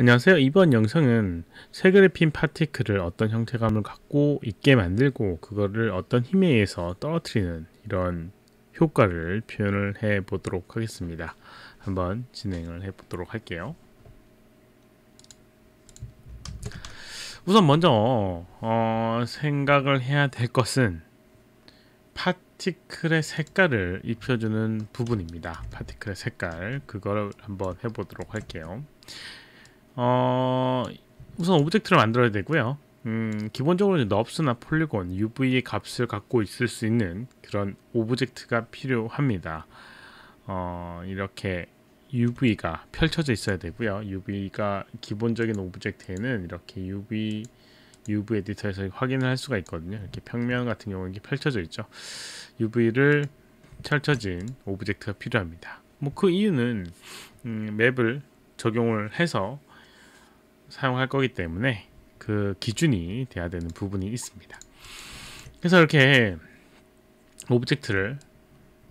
안녕하세요. 이번 영상은 세그래핀 파티클을 어떤 형태감을 갖고 있게 만들고 그거를 어떤 힘에 의해서 떨어뜨리는 이런 효과를 표현을 해 보도록 하겠습니다. 한번 진행을 해 보도록 할게요. 우선 먼저 어, 생각을 해야 될 것은 파티클의 색깔을 입혀주는 부분입니다. 파티클의 색깔 그거를 한번 해보도록 할게요. 어, 우선 object를 만들어야 되고요. 음, 기본적으로 NURBS나 polygon, UV의 값을 갖고 있을 수 있는 그런 object가 필요합니다. 어, 이렇게 UV가 펼쳐져 있어야 되고요. UV가 기본적인 object에는 이렇게 UV UV editor에서 확인을 할 수가 있거든요. 이렇게 평면 같은 경우는 이렇게 펼쳐져 있죠. UV를 펼쳐진 object가 필요합니다. 뭐 그 이유는 음, map을 적용을 해서 사용할 거기 때문에 그 기준이 돼야 되는 부분이 있습니다. 그래서 이렇게 object를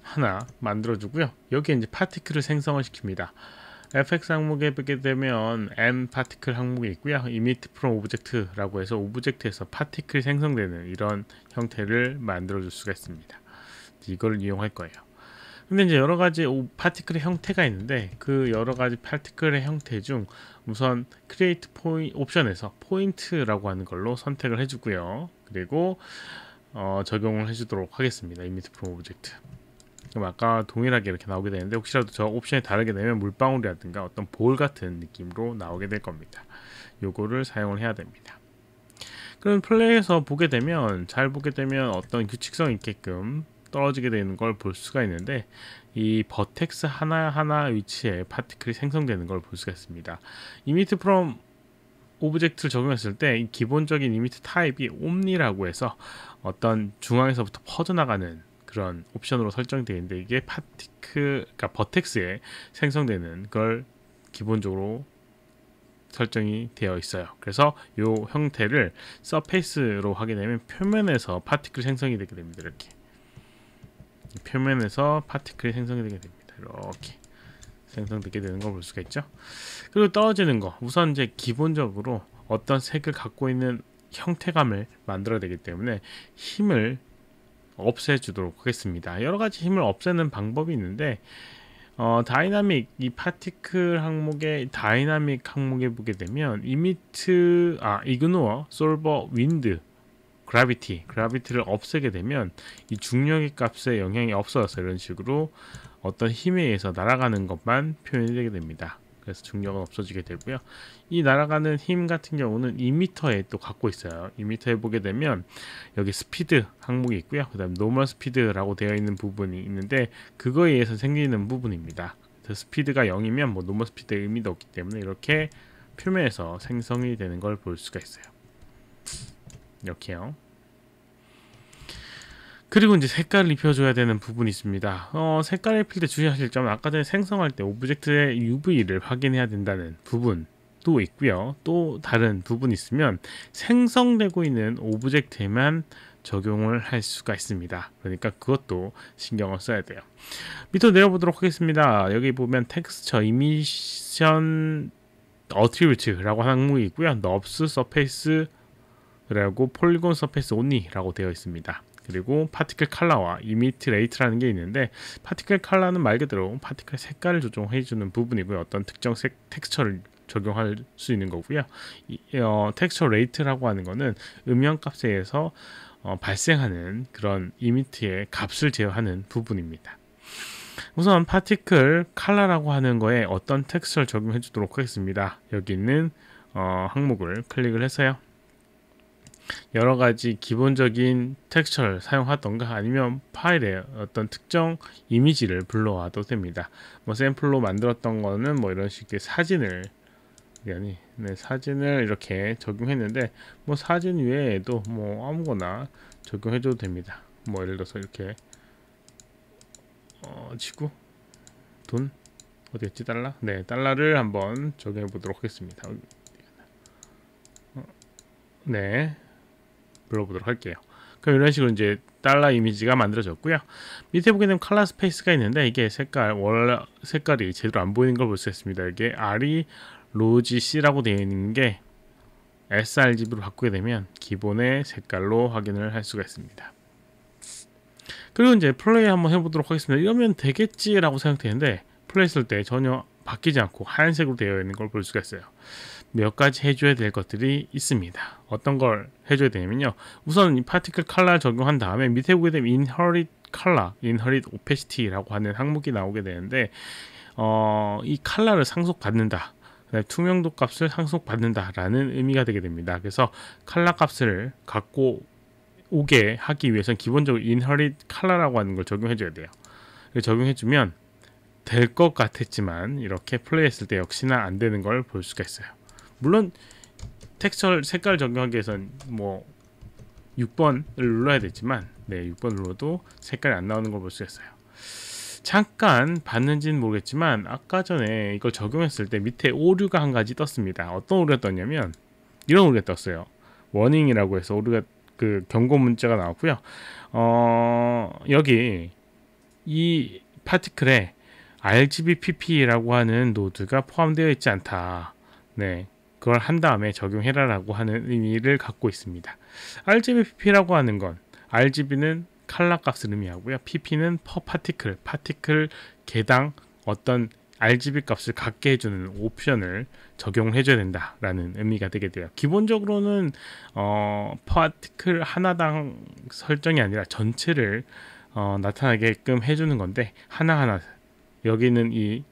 하나 만들어 주고요. 여기에 이제 particle을 생성을 시킵니다. fx 항목에 보게 되면 nParticle 항목이 있고요. emit from object라고 해서 object에서 particle이 생성되는 이런 형태를 만들어 줄 수가 있습니다. 이걸 이용할 거예요. 근데 이제 여러 가지 particle의 형태가 있는데 그 여러 가지 particle의 형태 중 우선 create point 옵션에서 포인트라고 하는 걸로 선택을 해주고요. 그리고 어, 적용을 해주도록 하겠습니다. emit from object. 그럼 아까 동일하게 이렇게 나오게 되는데 혹시라도 저 옵션이 다르게 되면 물방울이라든가 어떤 볼 같은 느낌으로 나오게 될 겁니다. 요거를 사용을 해야 됩니다. 그럼 플레이에서 보게 되면 잘 보게 되면 어떤 규칙성 있게끔 떨어지게 되는 걸 볼 수가 있는데 이 vertex 하나하나 위치에 particle이 생성되는 걸 볼 수가 있습니다. emit from object를 적용했을 때 기본적인 emit type이 omni라고 해서 어떤 중앙에서부터 퍼져나가는 그런 옵션으로 설정되어 있는데 이게 particle, 그러니까 버텍스에 생성되는 걸 기본적으로 설정이 되어 있어요. 그래서 이 형태를 서페이스로 하게 되면 표면에서 파티클 생성이 되게 됩니다. 이렇게 표면에서 파티클이 생성이 되게 됩니다. 이렇게 생성되게 되는 걸 볼 수가 있죠. 그리고 떨어지는 거 우선 이제 기본적으로 어떤 색을 갖고 있는 형태감을 만들어야 되기 때문에 힘을 없애주도록 하겠습니다. 여러 가지 힘을 없애는 방법이 있는데 어, 다이나믹 이 particle 항목의 다이나믹 항목에 보게 되면 emit 아 ignore solver wind gravity, gravity를 없애게 되면 이 중력의 값에 영향이 없어서 이런 식으로 어떤 힘에 의해서 날아가는 것만 표현이 되게 됩니다. 그래서 중력은 없어지게 되고요. 이 날아가는 힘 같은 경우는 emitter에 또 갖고 있어요. emitter에 보게 되면 여기 스피드 항목이 있고요. 그 다음 normal speed라고 되어 있는 부분이 있는데 그거에 의해서 생기는 부분입니다. speed가 0이면 뭐 normal speed의 의미도 없기 때문에 이렇게 표면에서 생성이 되는 걸 볼 수가 있어요. 이렇게요. 그리고 이제 색깔을 입혀줘야 되는 부분이 있습니다. 어, 색깔을 입힐 때 주의하실 점은 아까 전에 생성할 때 object의 UV를 확인해야 된다는 부분도 있고요. 또 다른 부분이 있으면 생성되고 있는 object에만 적용을 할 수가 있습니다. 그러니까 그것도 신경을 써야 돼요. 밑으로 내려보도록 하겠습니다. 여기 보면 texture emission attribute라고 하는 항목이 있고요. NURBS surface 그리고 polygon surface only라고 되어 있습니다. 그리고 particle color와 emit rate라는 게 있는데 particle color는 말 그대로 particle 색깔을 조정해 주는 부분이고요. 어떤 특정 색 텍스처를 적용할 수 있는 거고요. 이, 어, texture rate라고 하는 거는 음영 값에 의해서 어, 발생하는 그런 emit의 값을 제어하는 부분입니다. 우선 particle color라고 하는 거에 어떤 텍스처를 적용해 주도록 하겠습니다. 여기 있는 어, 항목을 클릭을 해서요. 여러 가지 기본적인 텍스처를 사용하던가 아니면 파일에 어떤 특정 이미지를 불러와도 됩니다. 뭐 샘플로 만들었던 거는 뭐 이런 식의 사진을 아니 네, 사진을 이렇게 적용했는데 뭐 사진 외에도 뭐 아무거나 적용해줘도 됩니다. 뭐 예를 들어서 이렇게 어, 지구 돈 어디였지 달러? 네 달러를 한번 적용해 보도록 하겠습니다. 어, 네 불러보도록 할게요. 그럼 이런 식으로 이제 달러 이미지가 만들어졌고요. 밑에 보게 되면 color space가 있는데 이게 색깔 원래 색깔이 제대로 안 보이는 걸 볼 수 있습니다. 이게 R이 로지 C라고 되어 있는 게 sRGB로 바꾸게 되면 기본의 색깔로 확인을 할 수가 있습니다. 그리고 이제 플레이 한번 해보도록 하겠습니다. 이러면 되겠지라고 생각되는데 플레이 했을 때 전혀 바뀌지 않고 하얀색으로 되어 있는 걸 볼 수가 있어요. 몇 가지 해줘야 될 것들이 있습니다. 어떤 걸 해줘야 되냐면요. 우선 이 파티클 컬러 적용한 다음에 밑에 보게 되면 inherit color, inherit opacity라고 하는 항목이 나오게 되는데 어, 이 컬러를 상속받는다. 투명도 값을 상속받는다라는 의미가 되게 됩니다. 그래서 컬러 값을 갖고 오게 하기 위해서는 기본적으로 inherit color라고 하는 걸 적용해줘야 돼요. 적용해주면 될 것 같았지만 이렇게 플레이했을 때 역시나 안 되는 걸 볼 수가 있어요. 물론 텍스처 색깔 적용하기 위해선 뭐 6번을 눌러야 되지만 네 6번 눌러도 색깔이 안 나오는 걸 볼 수 있어요. 잠깐 봤는지는 모르겠지만 아까 전에 이걸 적용했을 때 밑에 오류가 한 가지 떴습니다. 어떤 오류가 떴냐면 이런 오류가 떴어요. warning이라고 해서 오류가 그 경고 문자가 나왔고요. 어, 여기 이 particle에 RGB PP라고 하는 node가 포함되어 있지 않다. 네. 그걸 한 다음에 적용해라라고 하는 의미를 갖고 있습니다. RGB PP라고 하는 건 RGB는 칼라 값을 의미하고요. pp는 per particle, 파티클 개당 어떤 RGB 값을 갖게 해주는 옵션을 적용해줘야 된다라는 의미가 되게 돼요. 기본적으로는 어, 파티클 하나당 설정이 아니라 전체를 어, 나타나게끔 해주는 건데 하나하나 여기는 이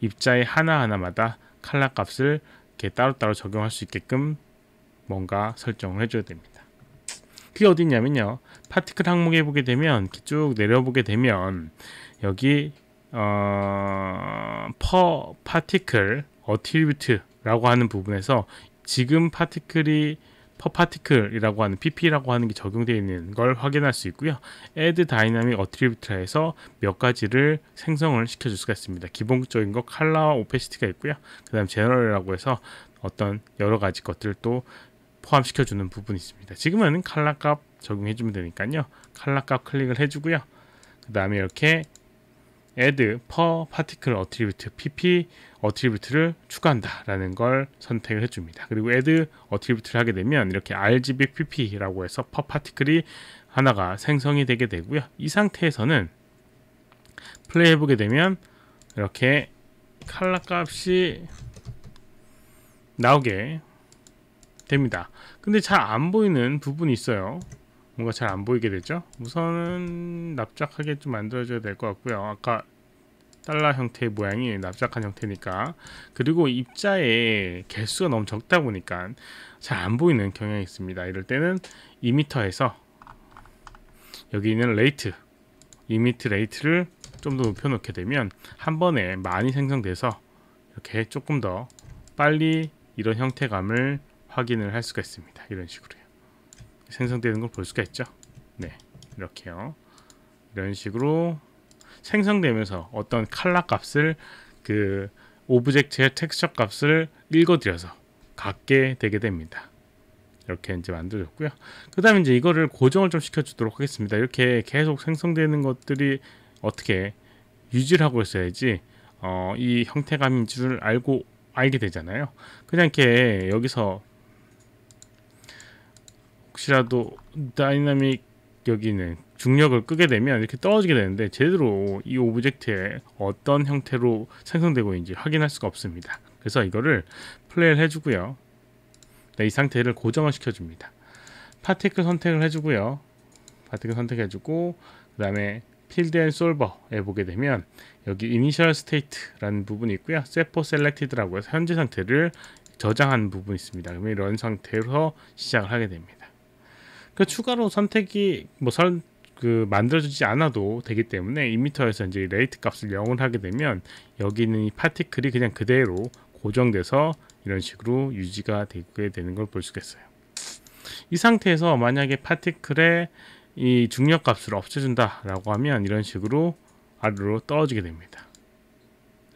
입자의 하나하나마다 칼라 값을 이렇게 따로따로 적용할 수 있게끔 뭔가 설정을 해줘야 됩니다. 그게 어디 있냐면요. 파티클 항목에 보게 되면 쭉 내려보게 되면 여기 어, per particle attribute라고 하는 부분에서 지금 파티클이 particle이라고 하는 pp라고 하는 게 적용되어 있는 걸 확인할 수 있고요. add dynamic attribute라 해서 몇 가지를 생성을 시켜줄 수가 있습니다. 기본적인 거 컬러 오페시티가 있고요. 그 다음 제너럴이라고 해서 어떤 여러 가지 것들을 또 포함시켜주는 부분이 있습니다. 지금은 칼라 값 적용해주면 되니까요. 칼라 값 클릭을 해주고요. 그 다음에 이렇게 add per particle attribute pp attribute를 추가한다라는 걸 선택을 해줍니다. 그리고 add attribute를 하게 되면 이렇게 rgb pp라고 해서 per particle이 하나가 생성이 되게 되고요. 이 상태에서는 플레이 해보게 되면 이렇게 칼라 값이 나오게 됩니다. 근데 잘 안 보이는 부분이 있어요. 뭔가 잘 안 보이게 되죠. 우선은 납작하게 좀 만들어줘야 될 것 같고요. 아까 달러 형태의 모양이 납작한 형태니까 그리고 입자의 개수가 너무 적다 보니까 잘 안 보이는 경향이 있습니다. 이럴 때는 emitter에서 여기 있는 rate emit rate를 좀 더 높여 놓게 되면 한 번에 많이 생성돼서 이렇게 조금 더 빨리 이런 형태감을 확인을 할 수가 있습니다. 이런 식으로요. 생성되는 걸 볼 수가 있죠. 네, 이렇게요. 이런 식으로 생성되면서 어떤 칼라 값을 그 object의 텍스처 값을 읽어들여서 갖게 되게 됩니다. 이렇게 이제 만들어졌고요. 그 다음에 이제 이거를 고정을 좀 시켜주도록 하겠습니다. 이렇게 계속 생성되는 것들이 어떻게 유지를 하고 있어야지 어, 이 형태감인 줄 알고 알게 되잖아요. 그냥 이렇게 여기서 혹시라도 다이나믹 여기는 중력을 끄게 되면 이렇게 떨어지게 되는데 제대로 이 object에 어떤 형태로 생성되고 있는지 확인할 수가 없습니다. 그래서 이거를 플레이를 해주고요. 네, 이 상태를 고정을 시켜줍니다. particle 선택을 해주고요. particle 선택해주고 그 다음에 field and solver에 보게 되면 여기 initial state라는 부분이 있고요. set for selected라고 해서 현재 상태를 저장한 부분이 있습니다. 그러면 이런 상태로 시작을 하게 됩니다. 그 추가로 선택이 뭐 선, 그 만들어지지 않아도 되기 때문에 emitter에서 이제 rate 값을 0을 하게 되면 여기 있는 이 파티클이 그냥 그대로 고정돼서 이런 식으로 유지가 되게 되는 걸 볼 수가 있어요. 이 상태에서 만약에 파티클의 이 중력 값을 없애준다 라고 하면 이런 식으로 아래로 떨어지게 됩니다.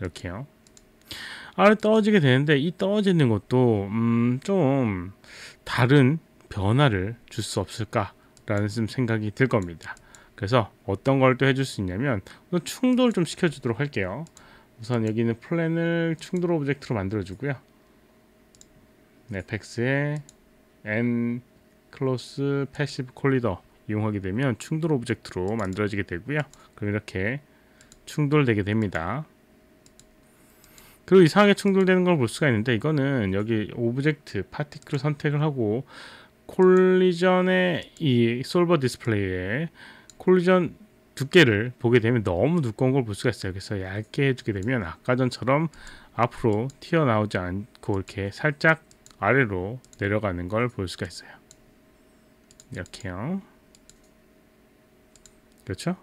이렇게요. 아래 떨어지게 되는데 이 떨어지는 것도 음, 좀 다른 변화를 줄 수 없을까 라는 좀 생각이 들 겁니다. 그래서 어떤 걸 또 해줄 수 있냐면 충돌 좀 시켜주도록 할게요. 우선 여기는 plane을 충돌 object로 만들어주고요. 네, FX에 nCloth passive collider 이용하게 되면 충돌 object로 만들어지게 되고요. 그럼 이렇게 충돌되게 됩니다. 그리고 이상하게 충돌되는 걸 볼 수가 있는데 이거는 여기 object particle 선택을 하고 콜리전의 이 솔버 디스플레이에 콜리전 두께를 보게 되면 너무 두꺼운 걸 볼 수가 있어요. 그래서 얇게 해주게 되면 아까 전처럼 앞으로 튀어나오지 않고 이렇게 살짝 아래로 내려가는 걸 볼 수가 있어요. 이렇게요. 그렇죠?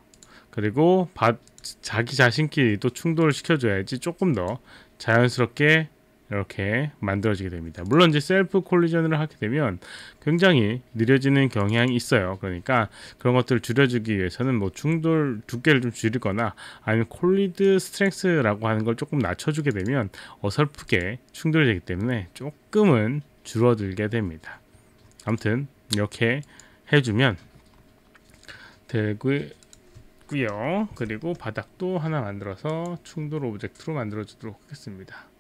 그리고 바, 자기 자신끼리도 충돌을 시켜줘야지 조금 더 자연스럽게 이렇게 만들어지게 됩니다. 물론 이제 self collision을 하게 되면 굉장히 느려지는 경향이 있어요. 그러니까 그런 것들을 줄여주기 위해서는 뭐 충돌 두께를 좀 줄이거나 아니면 collide strength라고 하는 걸 조금 낮춰주게 되면 어설프게 충돌되기 때문에 조금은 줄어들게 됩니다. 아무튼 이렇게 해주면 되고요. 그리고 바닥도 하나 만들어서 충돌 object로 만들어 주도록 하겠습니다.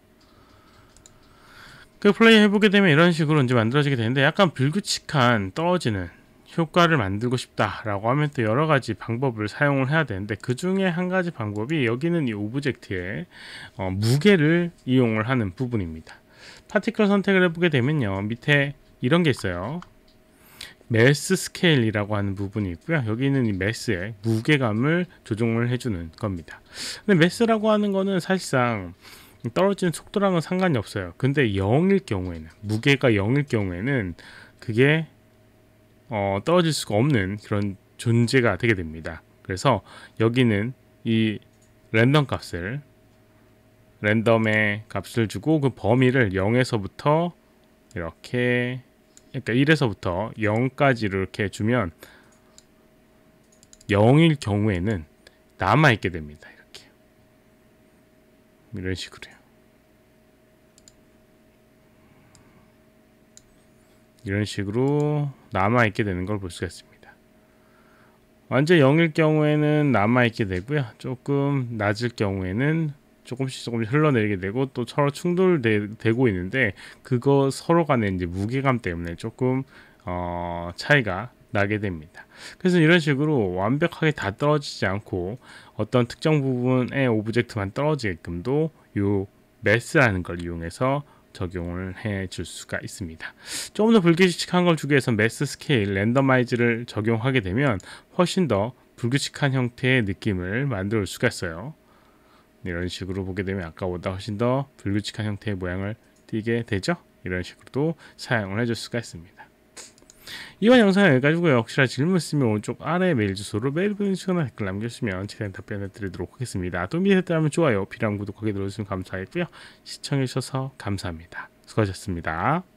그 플레이 해보게 되면 이런 식으로 이제 만들어지게 되는데 약간 불규칙한 떨어지는 효과를 만들고 싶다라고 하면 또 여러 가지 방법을 사용을 해야 되는데 그 중에 한 가지 방법이 여기는 이 object의 어, 무게를 이용을 하는 부분입니다. particle 선택을 해보게 되면요 밑에 이런 게 있어요. mass scale이라고 하는 부분이 있고요. 여기는 이 mass의 무게감을 조정을 해주는 겁니다. 근데 매스라고 하는 거는 사실상 떨어지는 속도랑은 상관이 없어요. 근데 0일 경우에는 무게가 0일 경우에는 그게 어, 떨어질 수가 없는 그런 존재가 되게 됩니다. 그래서 여기는 이 랜덤 값을 랜덤의 값을 주고 그 범위를 0에서부터 이렇게 그러니까 1에서부터 0까지 이렇게 주면 0일 경우에는 남아 있게 됩니다. 이런 식으로요. 이런 식으로 남아있게 되는 걸 볼 수가 있습니다. 완전 0일 경우에는 남아있게 되고요. 조금 낮을 경우에는 조금씩 조금씩 흘러내리게 되고 또 서로 충돌되고 있는데 그거 서로 간의 이제 무게감 때문에 조금 어, 차이가 나게 됩니다. 그래서 이런 식으로 완벽하게 다 떨어지지 않고 어떤 특정 부분의 object만 떨어지게끔도 요 mass라는 걸 이용해서 적용을 해 줄 수가 있습니다. 조금 더 불규칙한 걸 주기 위해서 mass scale randomize를 적용하게 되면 훨씬 더 불규칙한 형태의 느낌을 만들 수가 있어요. 이런 식으로 보게 되면 아까보다 훨씬 더 불규칙한 형태의 모양을 띄게 되죠. 이런 식으로도 사용을 해줄 수가 있습니다. 이번 영상은 여기까지고요. 혹시나 질문 있으면 오른쪽 아래 메일 주소로 메일 보내주시거나 댓글 남겨주시면 최대한 답변해 드리도록 하겠습니다. 도움이 됐다면 좋아요, 필요한 구독하기 눌러주시면 감사하겠고요. 시청해주셔서 감사합니다. 수고하셨습니다.